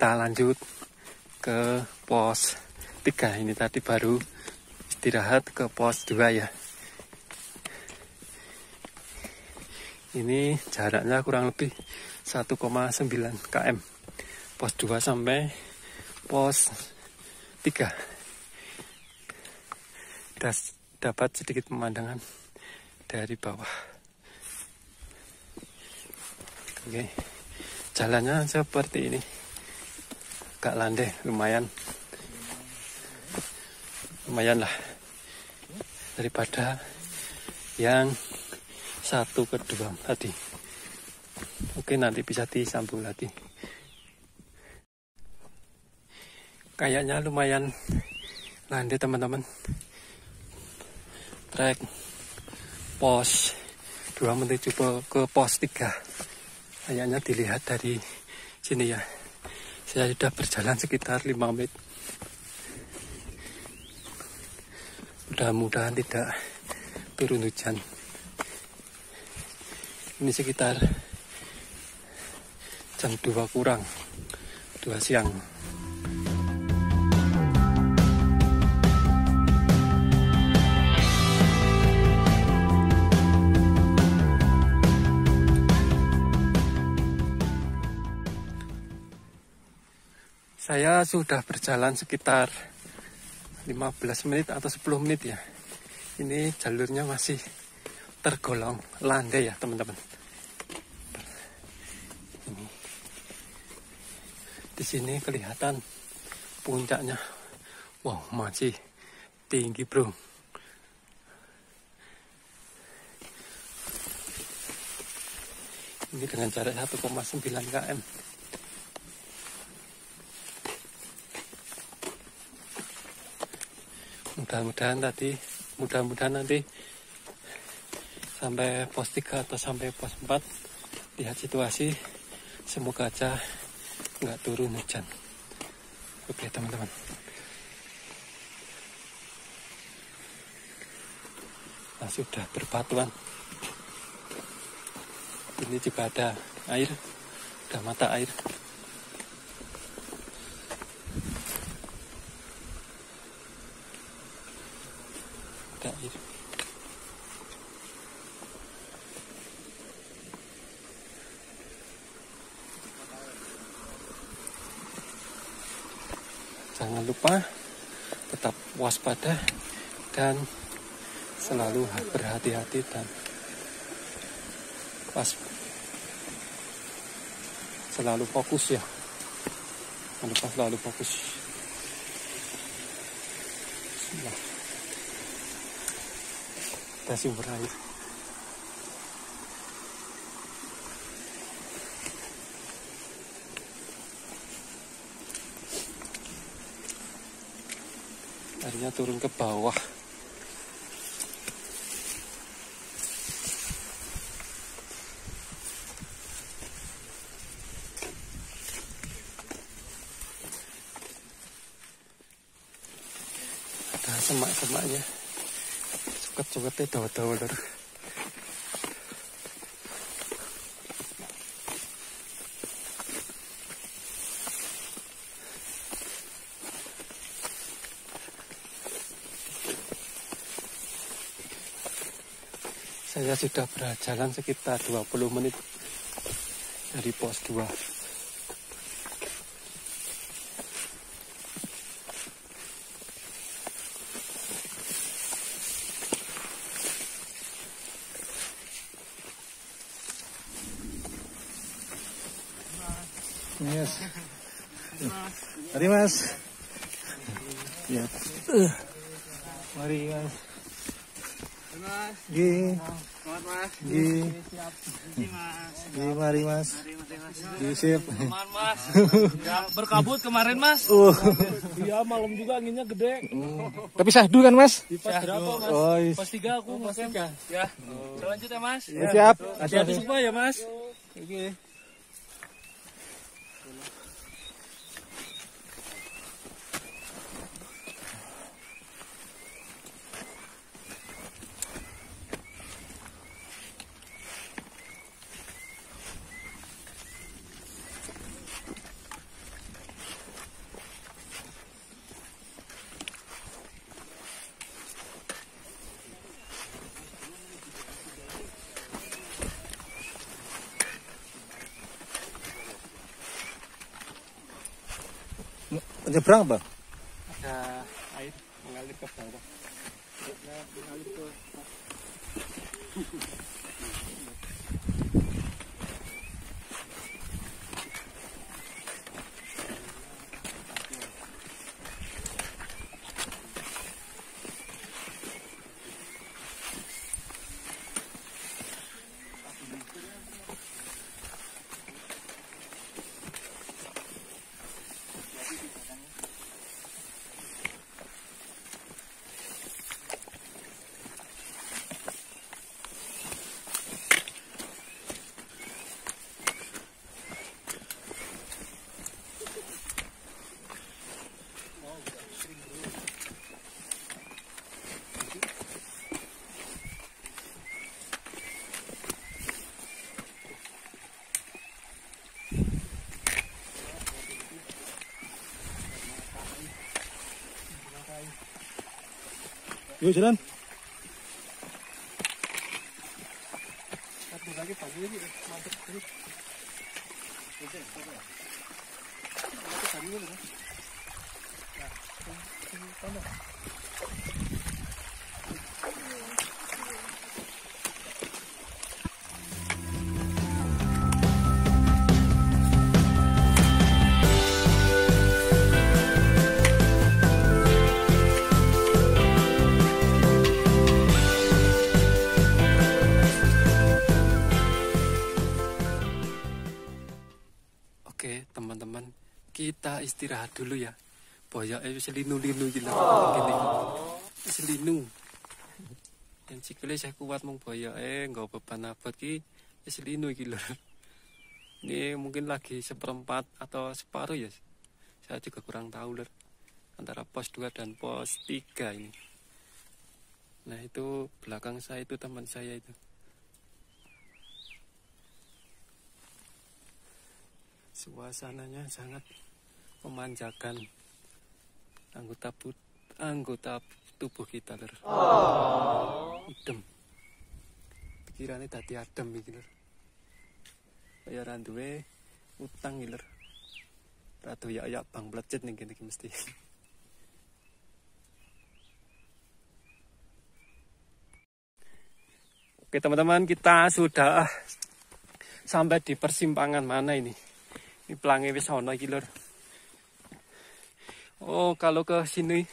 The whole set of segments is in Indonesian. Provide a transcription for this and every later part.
kita lanjut ke pos 3 ini tadi baru istirahat ke pos 2 ya. Ini jaraknya kurang lebih 1,9 km. Pos 2 sampai pos 3 das dapat sedikit pemandangan dari bawah. Oke jalannya seperti ini agak landai lumayan. Lumayan lah. Daripada yang satu kedua tadi. Oke nanti bisa disambung lagi. Kayaknya lumayan landai teman-teman. Trek pos dua menuju ke pos tiga. Kayaknya dilihat dari sini ya saya sudah berjalan sekitar 5 menit. Mudah-mudahan tidak turun hujan. Ini sekitar jam 2 kurang, 2 siang. Saya sudah berjalan sekitar 15 menit atau 10 menit ya. Ini jalurnya masih tergolong landai ya teman-teman. Ini. Di sini kelihatan puncaknya. Wow, masih tinggi bro. Ini dengan jarak 1,9 km. Mudah-mudahan tadi mudah-mudahan nanti sampai pos 3 atau sampai pos 4 lihat situasi semoga aja nggak turun hujan. Oke teman-teman. Nah sudah berbatuan ini juga ada air ada mata air air. Jangan lupa tetap waspada dan selalu berhati-hati dan pas selalu fokus ya. Jangan lupa selalu fokus. Bismillah ada sumber air airnya turun ke bawah ada semak-semaknya suket-suketnya dawa-dawa lur. Saya sudah berjalan sekitar 20 menit dari pos 2. Mari mas. Ya. Mari mas. Mas. Gi. Selamat mas. Gi. Gi mari mas. Gi sip. mas. Ya, berkabut kemarin mas. Uh. Iya malam juga anginnya gede. Tapi sahdu kan mas? Di pas berapa mas? Oh, is. Pas tiga aku mas. Ya. Selanjutnya mas. Ya, siap. Hati-hati semua ya mas. Oke. Bang? ada gözelen kita istirahat dulu ya. Boya eh selinu-linu gila gini. Selinu. Dan sikile saya kuat mong boya eh nggak beban abot ki selinu gila. Ini mungkin lagi seperempat atau separuh ya. Saya juga kurang tahu lor. Antara pos 2 dan pos 3 ini. Nah itu belakang saya itu teman saya itu. suasananya sangat memanjakan anggota put, anggota tubuh kita lur. Adem. Pikirannya tadi adem iki lur. Kaya ra duwe utang iki lur. Ratu ya ya bang plecet nih gini mesti. Oke teman-teman kita sudah sampai di persimpangan mana ini? Ini pelangi wis ono iki lur. Oh, kalau ke sini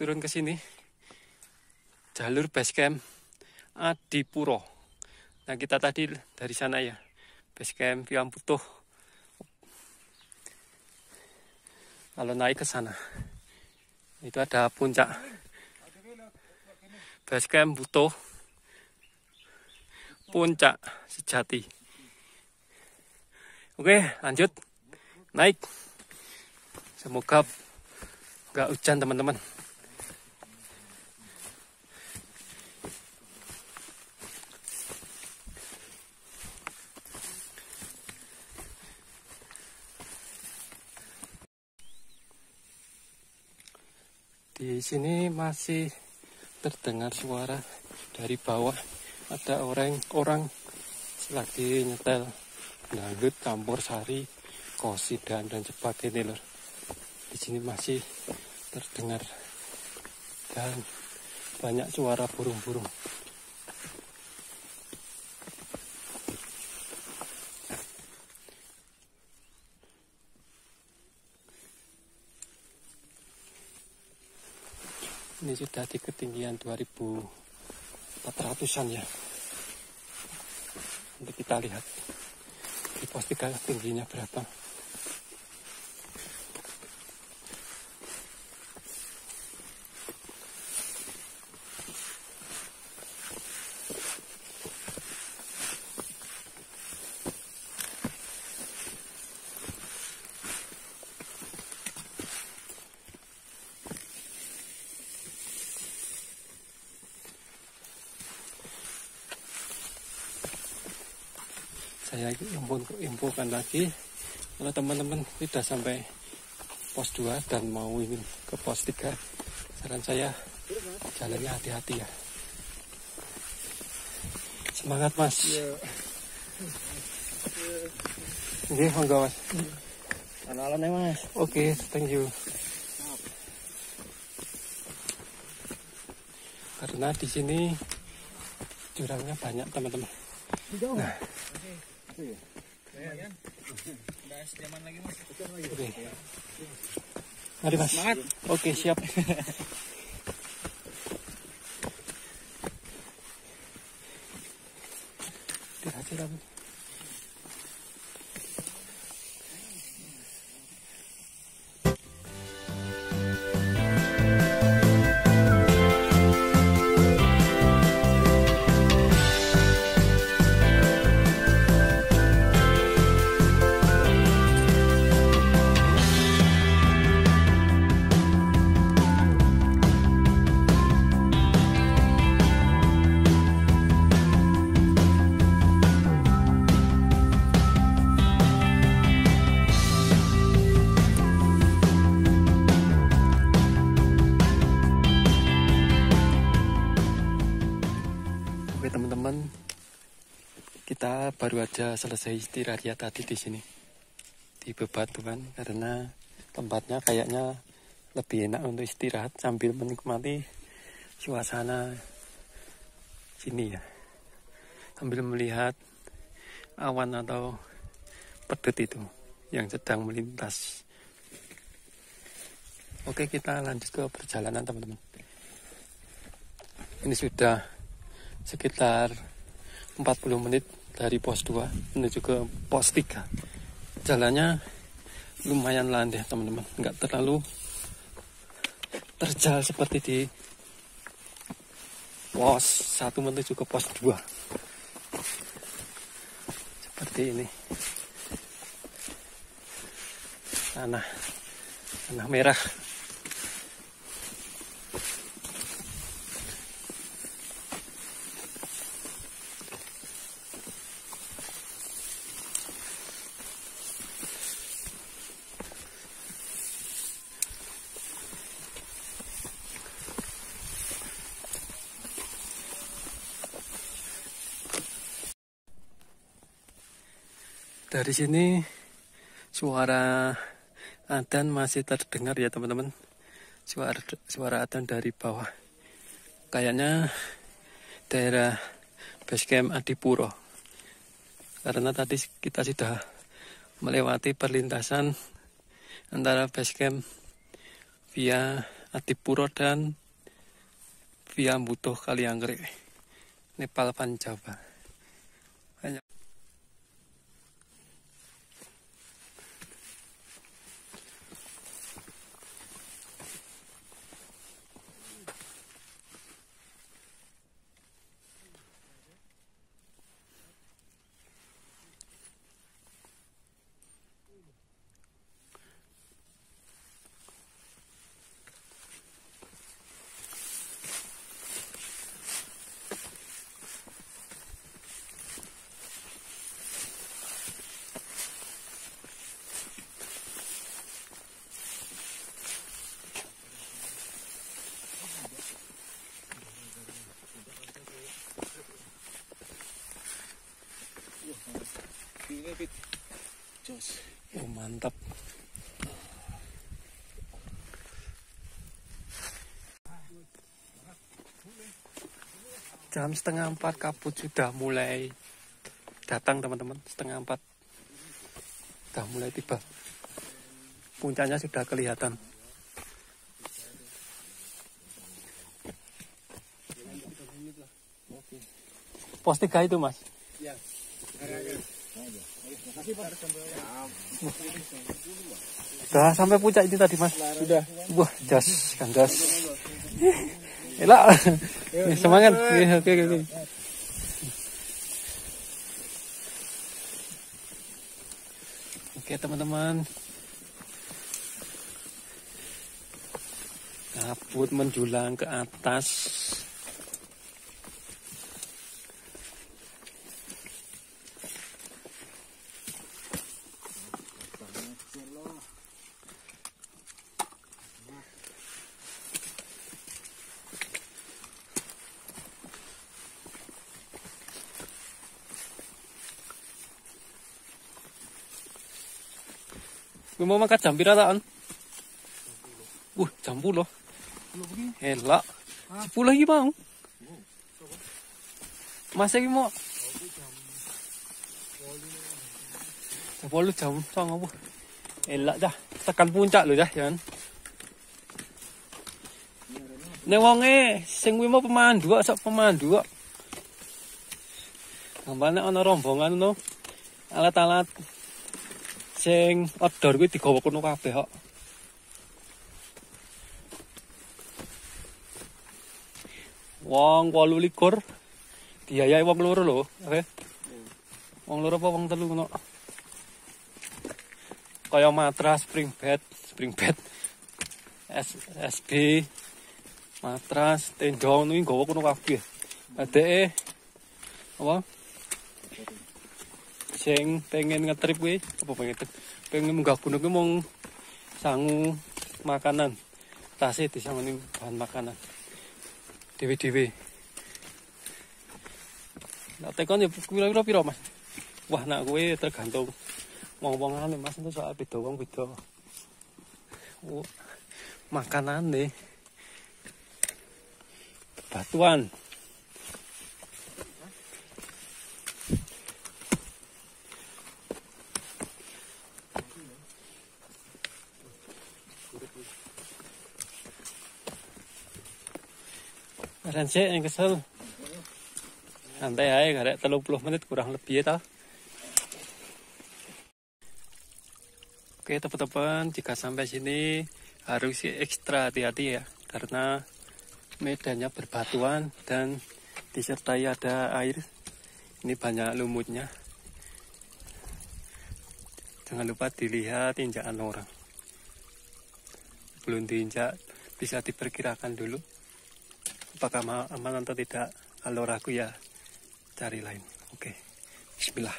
turun ke sini jalur base camp Adipuro. Nah, kita tadi dari sana ya. Base camp yang butuh. Kalau naik ke sana. Itu ada puncak. Base camp butuh puncak sejati. Oke, lanjut. Naik. Semoga nggak hujan, teman-teman. Di sini masih terdengar suara dari bawah. Ada orang orang lagi nyetel dangdut campur sari kosidan dan sebagainya lor di sini masih terdengar. Dan banyak suara burung-burung. Ini sudah di ketinggian 2400an ya. Nanti kita lihat di pos 3 tingginya berapa infokan lagi kalau teman-teman sudah sampai pos 2 dan mau ingin ke pos 3 saran saya jalannya hati-hati ya semangat mas ini monggo mas Kenalan ya mas. Oke, thank you. Karena di sini jurangnya banyak teman-teman. Nah. Lagi mas. Oke. Mari mas. Semangat. Oke siap. Aja selesai istirahat ya tadi di sini di bebatuan karena tempatnya kayaknya lebih enak untuk istirahat sambil menikmati suasana sini ya, sambil melihat awan atau pedut itu yang sedang melintas. Oke kita lanjut ke perjalanan teman-teman. Ini sudah sekitar 40 menit dari pos 2 menuju ke pos 3 jalannya lumayan landai teman-teman. Nggak terlalu terjal seperti di pos 1 menuju ke pos 2 seperti ini. Tanah. Tanah merah Dari sini suara adzan masih terdengar ya teman-teman. Suara suara adzan dari bawah. Kayaknya daerah basecamp Adipuro. Karena tadi kita sudah melewati perlintasan antara basecamp via Adipuro dan via Butuh Kalianggrek, Nepal Panjaba. Hanya Oh mantap. Jam setengah empat kabut sudah mulai datang teman-teman. Setengah empat sudah mulai tiba. Puncaknya sudah kelihatan. Pos tiga itu mas. Sudah sampai puncak ini tadi mas. Sudah. Wah jas kandas. Elak. Eh, Semangat. Oke oke oke. Oke teman-teman. Kabut menjulang ke atas. Gue mau makan jam pirataan? Uh, jam puluh. Elak. Sepuluh lagi mau. Masa lagi mau? Jam puluh jam sang apa? Elak dah. Tekan puncak lo dah, Jan. Nek wonge sing kuwi mau pemandu sak pemandu kok. Ana rombongan no. Alat-alat sing outdoor kuwi digawa kono kabeh kok. Wong 28 diayahi wong loro lho, oke. Wong loro apa wong telu ngono. Kaya matras, spring bed, spring bed. S, SB, matras, tenda ngono iki nggawa kono kabeh. Adeke apa? Sing pengen ngetrip kuwi, apa pengen ngetrip? Pengen munggah gunung kuwi mung sangu makanan. Tasih disangoni bahan makanan. Dewe-dewe. Nak tekan ya kira-kira piro, Mas? Wah, nak kowe tergantung wong-wongane Mas itu soal beda wong beda. Oh, makanan nih. Batuan. Rancik yang kesel. Santai aja, gak ada 30 menit kurang lebih ya tau. Oke teman-teman, jika sampai sini harus ekstra hati-hati ya. Karena medannya berbatuan dan disertai ada air. Ini banyak lumutnya. Jangan lupa dilihat injakan orang. Belum diinjak, bisa diperkirakan dulu apakah aman atau tidak? Kalau ragu ya cari lain. Oke. Bismillah.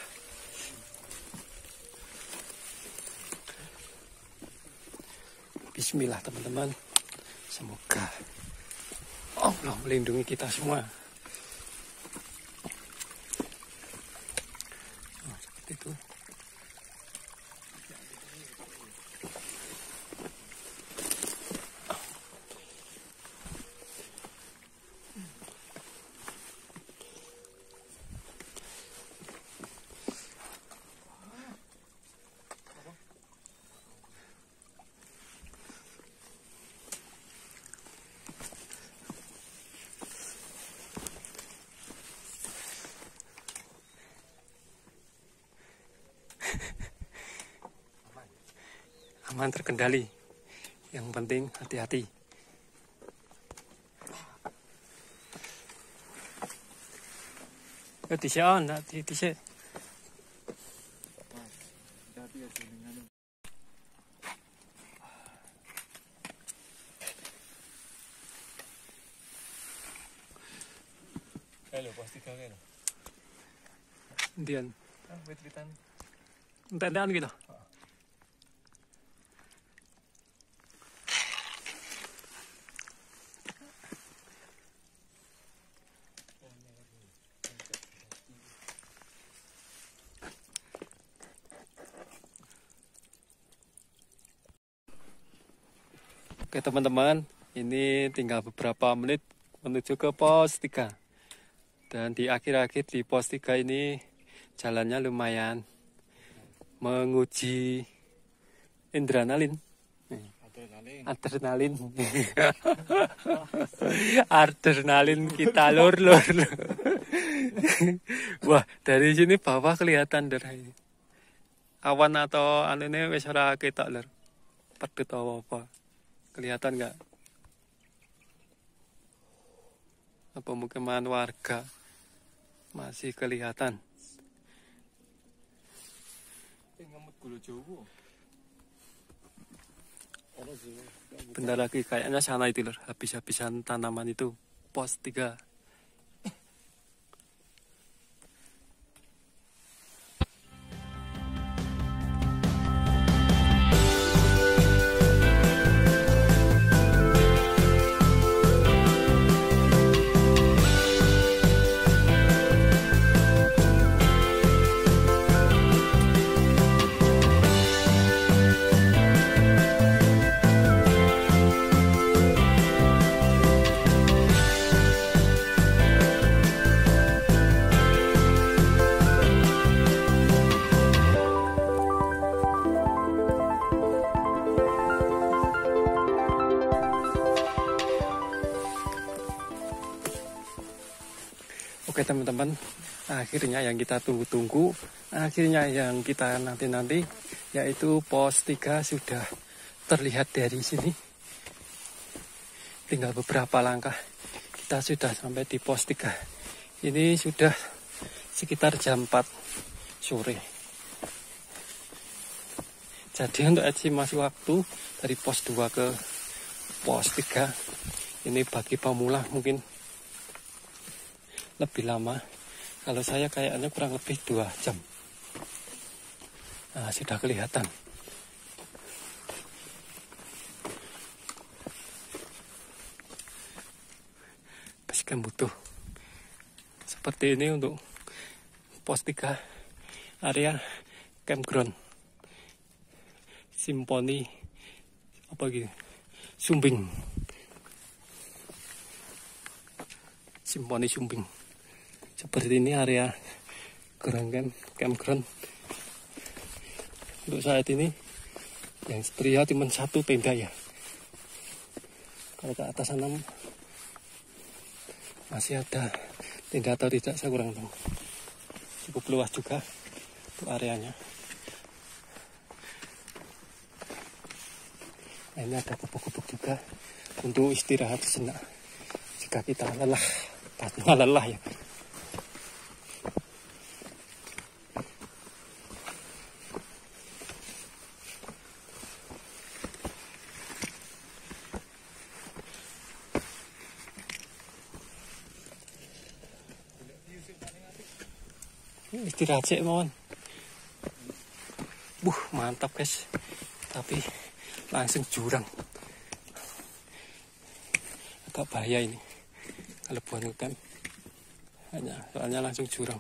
Bismillah teman-teman. Semoga Allah melindungi kita semua oh, seperti itu aman terkendali. Yang penting hati-hati. Eh, di on, di di Halo, pasti kalian. Dian. Ah, wit-witan. Entek-entekan gitu. Oke teman-teman, ini tinggal beberapa menit menuju ke pos 3. Dan di akhir-akhir di pos 3 ini jalannya lumayan menguji adrenalin. Adrenalin. Adrenalin kita lur lur. Wah, dari sini bawah kelihatan der ini. Awan atau anu ini wis ora ketok lur. Pedut apa-apa. Kelihatan nggak? Apa pemukiman warga masih kelihatan. Bentar lagi kayaknya sana itu lor, habis-habisan tanaman itu pos 3. Oke teman-teman, akhirnya yang kita tunggu-tunggu, akhirnya yang kita nanti-nanti, yaitu pos 3 sudah terlihat dari sini. Tinggal beberapa langkah, kita sudah sampai di pos 3. Ini sudah sekitar jam 4 sore. Jadi untuk estimasi waktu dari pos 2 ke pos 3, ini bagi pemula mungkin lebih lama. Kalau saya kayaknya kurang lebih dua jam. Nah, sudah kelihatan. Pastikan butuh. Seperti ini untuk pos 3 area campground. Simponi apa gitu. Sumbing. Simponi Sumbing seperti ini area keranggan campground untuk saat ini yang pria cuma satu tenda ya. Kalau ke atas sana masih ada tenda atau tidak saya kurang tahu. Cukup luas juga untuk areanya. Nah, ini ada kubuk-kubuk juga untuk istirahat sejenak. Jika kita lelah pastinya lelah ya sih mohon buh mantap guys tapi langsung jurang agak bahaya ini kalau buat ngecamp hanya soalnya langsung jurang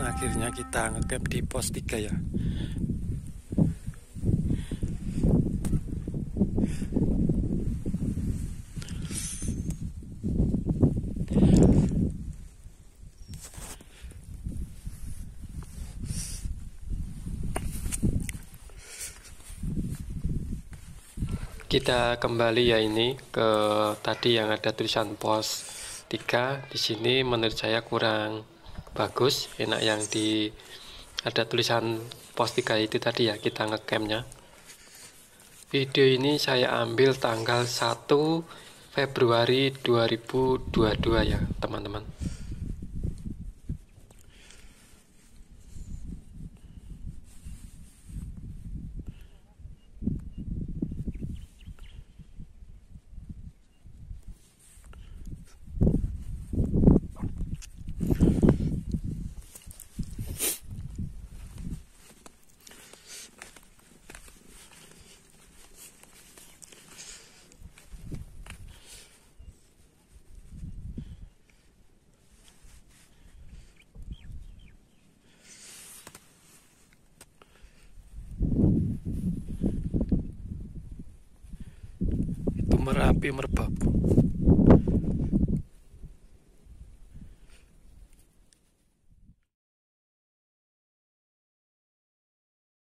akhirnya kita ngecamp di pos 3 ya. Kita kembali ya ini ke tadi yang ada tulisan pos 3 di sini menurut saya kurang bagus enak yang di ada tulisan pos 3 itu tadi ya kita ngecampnya video ini saya ambil tanggal 1 Februari 2022 ya teman-teman Merapi Merbabu